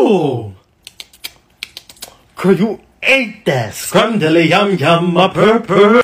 Ooh! Girl, you ate that. Scrum yum yum, a purr purr.